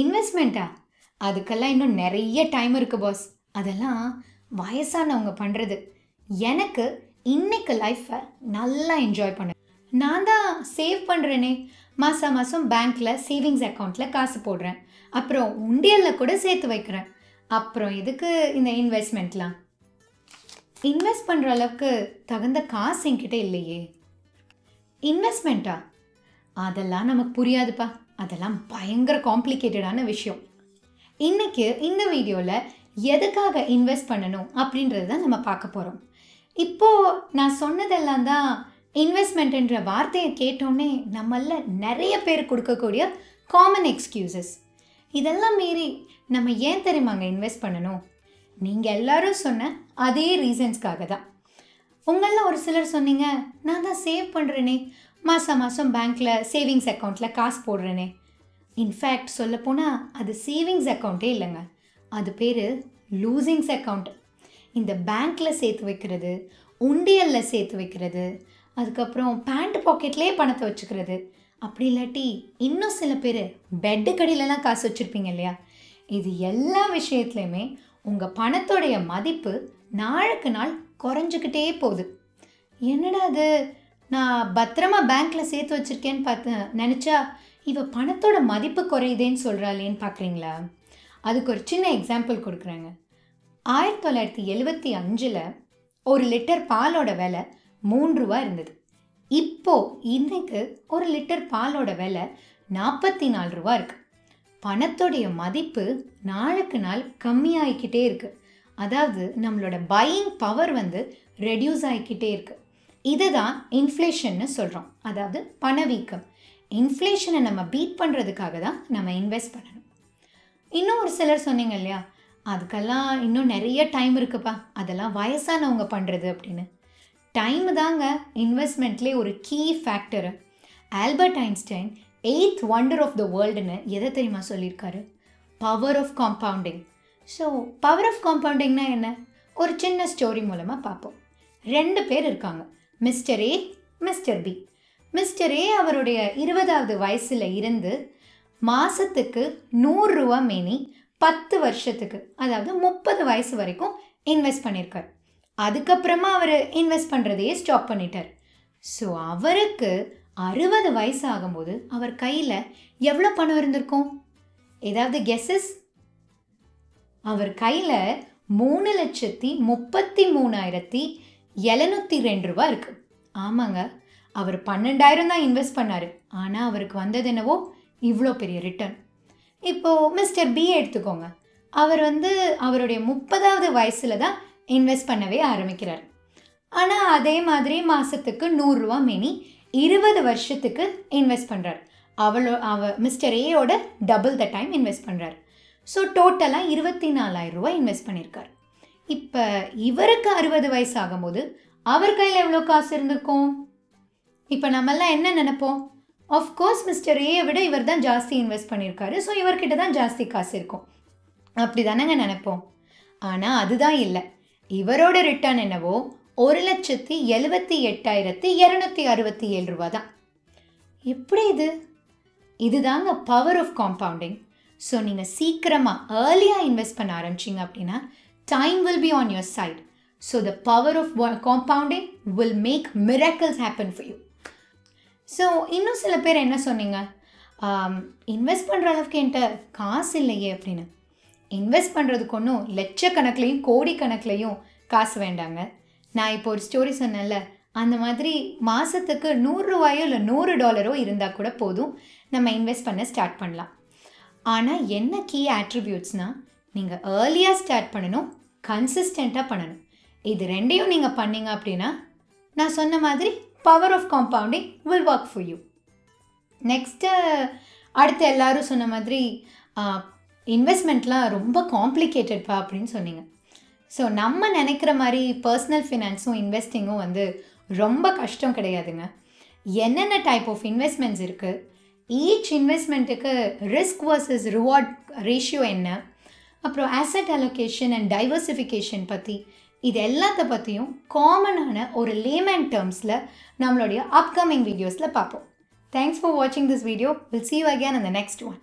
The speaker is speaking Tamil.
இன்வெஸ்ட்மெண்ட்டா அதுக்கெல்லாம் இன்னும் நிறைய டைம் இருக்கு பாஸ் அதெல்லாம் வயசானவங்க பண்ணுறது எனக்கு இன்னைக்கு லைஃப்பை நல்லா என்ஜாய் பண்ண. நான் தான் சேவ் பண்ணுறேனே மாதம் மாதம் பேங்க்கில் சேவிங்ஸ் அக்கௌண்ட்டில் காசு போடுறேன். அப்புறம் உண்டியலில் கூட சேர்த்து வைக்கிறேன். அப்புறம் எதுக்கு இந்த இன்வெஸ்ட்மெண்ட்லாம் இன்வெஸ்ட் பண்ணுற அளவுக்கு தகுந்த காசு என்கிட்ட இல்லையே. இன்வெஸ்ட்மெண்ட்டா அதெல்லாம் நமக்கு புரியாதுப்பா. அதெல்லாம் பயங்கர காம்ப்ளிகேட்டடான விஷயம். இன்றைக்கி இந்த வீடியோவில் எதுக்காக இன்வெஸ்ட் பண்ணணும் அப்படின்றது தான் நம்ம பார்க்க போகிறோம் இப்போது நான் சொன்னதெல்லாம் தான் இன்வெஸ்ட்மெண்ட்ன்ற வார்த்தையை கேட்டோன்னே நம்மள நிறைய பேர் கொடுக்கக்கூடிய காமன் எக்ஸ்கியூசஸ் இதெல்லாம் மீறி நம்ம ஏன் தெரியுமாங்க இன்வெஸ்ட் பண்ணணும்? நீங்கள் எல்லாரும் சொன்ன அதே ரீசன்ஸ்க்காக தான். உங்களில் ஒரு சிலர் சொன்னீங்க நான் தான் சேவ் பண்ணுறேனே மாதம் மாதம் பேங்க்கில் சேவிங்ஸ் அக்கௌண்ட்டில் காசு போடுறேனே. இன்ஃபேக்ட் சொல்லப்போனால் அது சேவிங்ஸ் அக்கௌண்ட்டே இல்லைங்க. அது பேர் லூசிங்ஸ் அக்கௌண்ட் இந்த பேங்க்கில் சேர்த்து வைக்கிறது உண்டியலில் சேர்த்து வைக்கிறது அதுக்கப்புறம் பேண்ட் பாக்கெட்லேயே பணத்தை வச்சுக்கிறது. அப்படி இல்லாட்டி இன்னும் சில பேர் பெட்டு கடையிலலாம் காசு வச்சுருப்பீங்க இல்லையா? இது எல்லா விஷயத்துலையுமே உங்கள் பணத்தோடைய மதிப்பு நாளுக்கு நாள் குறைஞ்சிக்கிட்டே போகுது. என்னடா அது? நான் பத்திரமா பேங்க்கில் சேர்த்து வச்சுருக்கேன்னு பார்த்து நினச்சா இவ பணத்தோட மதிப்பு குறையுதேன்னு சொல்கிறாளேன்னு பார்க்குறீங்களா அதுக்கு ஒரு சின்ன எக்ஸாம்பிள் கொடுக்குறேங்க. ஆயிரத்தி தொள்ளாயிரத்தி எழுபத்தி அஞ்சில் ஒரு லிட்டர் பாலோட விலை மூன்று ரூபா இருந்தது. இப்போது இன்றைக்கு ஒரு லிட்டர் பாலோட விலை நாற்பத்தி நாலு ரூபா இருக்குது பணத்தோடைய மதிப்பு நாளுக்கு நாள் கம்மியாகிக்கிட்டே இருக்குது அதாவது நம்மளோட பையிங் பவர் வந்து ரெடியூஸ் ஆகிக்கிட்டே இருக்குது இதை தான் இன்ஃப்ளேஷன்னு சொல்கிறோம் அதாவது பணவீக்கம். இன்ஃப்ளேஷனை நம்ம பீட் பண்ணுறதுக்காக தான் நம்ம இன்வெஸ்ட் பண்ணணும். இன்னும் ஒரு சிலர் சொன்னீங்க இல்லையா? அதுக்கெல்லாம் இன்னும் நிறைய டைம் இருக்குப்பா. அதெல்லாம் வயசானவங்க பண்ணுறது அப்படின்னு. டைம் தாங்க இன்வெஸ்ட்மெண்ட்லேயே ஒரு key factor Albert Einstein eighth wonder of the வேர்ல்டுன்னு எதை தெரியுமா சொல்லியிருக்காரு? Power of compounding so power of காம்பவுண்டிங்னா என்ன? ஒரு சின்ன ஸ்டோரி மூலமாக பார்ப்போம். ரெண்டு பேர் இருக்காங்க. Mister A mister B. Mister A அவருடைய இருபதாவது வயசில் இருந்து மாதத்துக்கு நூறுரூவா மேனி பத்து வருஷத்துக்கு அதாவது முப்பது வயசு வரைக்கும் இன்வெஸ்ட் பண்ணியிருக்கார் அதுக்கப்புறமா அவர் இன்வெஸ்ட் பண்ணுறதையே ஸ்டாப் பண்ணிட்டார். ஸோ அவருக்கு அறுபது வயசு ஆகும்போது அவர் கையில் எவ்வளோ பணம் இருந்திருக்கும்? ஏதாவது கெஸ்ஸஸ் அவர் கையில் மூணு லட்சத்தி முப்பத்தி மூணாயிரத்தி எழுநூற்றி ரெண்டு ரூபா இருக்குது ஆமாங்க. அவர் பன்னெண்டாயிரம் தான் இன்வெஸ்ட் பண்ணார். ஆனால் அவருக்கு வந்தது என்னவோ இவ்வளோ பெரிய ரிட்டர்ன். இப்போது மிஸ்டர் பி எடுத்துக்கோங்க. அவர் வந்து அவருடைய முப்பதாவது வயசில் தான் இன்வெஸ்ட் பண்ணவே ஆரம்பிக்கிறார். ஆனால் அதே மாதிரி மாதத்துக்கு நூறுரூவா மெனி இருபது வருஷத்துக்கு இன்வெஸ்ட் பண்ணுறார் அவளோ அவ மிஸ்டர் ஏயோட டபுள் த டைம் இன்வெஸ்ட் பண்ணுறார் ஸோ டோட்டலாக இருபத்தி நாலாயிரம் ரூபா இன்வெஸ்ட் பண்ணியிருக்கார் இப்போ இவருக்கு அறுபது வயசு ஆகும்போது அவர் கையில் எவ்வளோ காசு இருந்திருக்கும்? இப்போ நம்மெல்லாம் என்ன நினைப்போம்? ஆஃப்கோர்ஸ் மிஸ்டர் ஏயை விட இவர் தான் ஜாஸ்தி இன்வெஸ்ட் பண்ணியிருக்காரு. ஸோ இவர்கிட்ட தான் ஜாஸ்தி காசு இருக்கும். அப்படி தானேங்க நினைப்போம். ஆனால் அதுதான் இல்லை. இவரோட ரிட்டர்ன் என்னவோ ஒரு லட்சத்தி எழுபத்தி எட்டாயிரத்தி இரநூத்தி அறுபத்தி ஏழு ரூபா தான். எப்படி இது? இதுதாங்க பவர் ஆஃப் காம்பவுண்டிங் ஸோ நீங்கள் சீக்கிரமாக ஏர்லியாக இன்வெஸ்ட் பண்ண ஆரம்பிச்சிங்க அப்படின்னா time will be on your side so the power of compounding will make miracles happen for you so இன்னும் சில பேர் என்ன சொன்னீங்க? இன்வெஸ்ட் பண்ணுற அளவுக்கு என்கிட்ட காசு இல்லையே அப்படின்னு. இன்வெஸ்ட் பண்ணுறதுக்கு ஒன்றும் லட்சக்கணக்குலையும் கோடிக்கணக்குலையும் காசு வேண்டாங்க. நான் இப்போ ஒரு ஸ்டோரி சொன்னேன்ல அந்த மாதிரி மாதத்துக்கு நூறுரூவாயோ இல்லை நூறு டாலரோ இருந்தால் கூட போதும். நம்ம இன்வெஸ்ட் பண்ண ஸ்டார்ட் பண்ணலாம். ஆனால் என்ன கீ ஆட்ரிபியூட்ஸ்னால் நீங்கள் ஏர்லியாக ஸ்டார்ட் பண்ணணும் கன்சிஸ்டண்ட்டாக பண்ணணும். இது ரெண்டையும் நீங்கள் பண்ணீங்க அப்படின்னா நான் சொன்ன மாதிரி power of compounding will work for you next அடுத்து எல்லோரும் சொன்ன மாதிரி இன்வெஸ்ட்மெண்ட்லாம் ரொம்ப காம்ப்ளிகேட்டட்பா அப்படின்னு சொன்னீங்க. ஸோ நம்ம நினைக்கிற மாதிரி பர்சனல் ஃபினான்ஸும் இன்வெஸ்டிங்கும் வந்து ரொம்ப கஷ்டம் கிடையாதுங்க. என்னென்ன டைப் ஆஃப் இன்வெஸ்ட்மெண்ட்ஸ் இருக்குது ஈச் இன்வெஸ்ட்மெண்ட்டுக்கு ரிஸ்க் வர்சஸ் ரிவார்ட் ரேஷியோ என்ன? அப்புறம் ஆசட் அலோகேஷன் அண்ட் டைவர்சிஃபிகேஷன் பற்றி இது எல்லாத்த பற்றியும் காமனான ஒரு லேமன் டேர்ம்ஸில் நம்மளுடைய அப்கமிங் வீடியோஸில் பார்ப்போம் தேங்க்ஸ் ஃபார் வாட்சிங் this video will see you again அந்த நெக்ஸ்ட் ஒன்